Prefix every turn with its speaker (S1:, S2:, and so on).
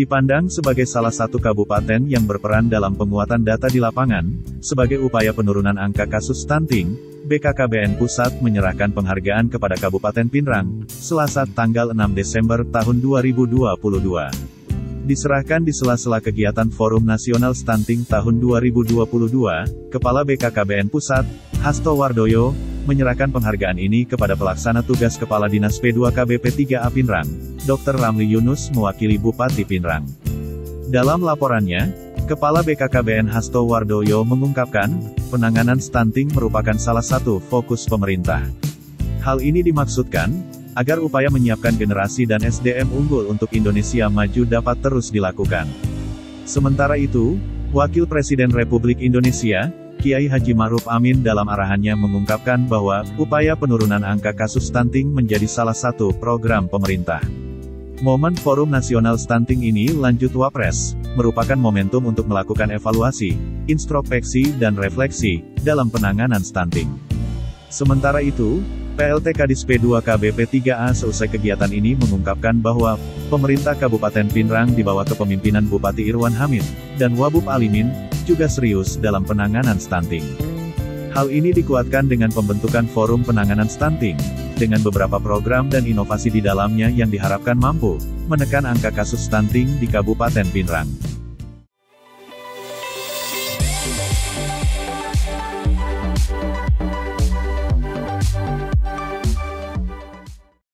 S1: Dipandang sebagai salah satu kabupaten yang berperan dalam penguatan data di lapangan, sebagai upaya penurunan angka kasus stunting, BKKBN Pusat menyerahkan penghargaan kepada Kabupaten Pinrang, Selasa tanggal 6 Desember tahun 2022. Diserahkan di sela-sela kegiatan Forum Nasional Stunting tahun 2022, Kepala BKKBN Pusat, Hasto Wardoyo, menyerahkan penghargaan ini kepada pelaksana tugas Kepala Dinas P2KB P3A Pinrang, Dr. Ramli Yunus mewakili Bupati Pinrang. Dalam laporannya, Kepala BKKBN Hasto Wardoyo mengungkapkan, penanganan stunting merupakan salah satu fokus pemerintah. Hal ini dimaksudkan, agar upaya menyiapkan generasi dan SDM unggul untuk Indonesia maju dapat terus dilakukan. Sementara itu, Wakil Presiden Republik Indonesia, Kiai Haji Maruf Amin dalam arahannya mengungkapkan bahwa, upaya penurunan angka kasus stunting menjadi salah satu program pemerintah. Momen Forum Nasional Stunting ini lanjut Wapres, merupakan momentum untuk melakukan evaluasi, introspeksi dan refleksi, dalam penanganan stunting. Sementara itu, PLT Kadis P2 KBP 3A seusai kegiatan ini mengungkapkan bahwa, pemerintah Kabupaten Pinrang di bawah kepemimpinan Bupati Irwan Hamid, dan Wabub Alimin, juga serius dalam penanganan stunting. Hal ini dikuatkan dengan pembentukan Forum Penanganan Stunting, dengan beberapa program dan inovasi di dalamnya yang diharapkan mampu menekan angka kasus stunting di Kabupaten Pinrang.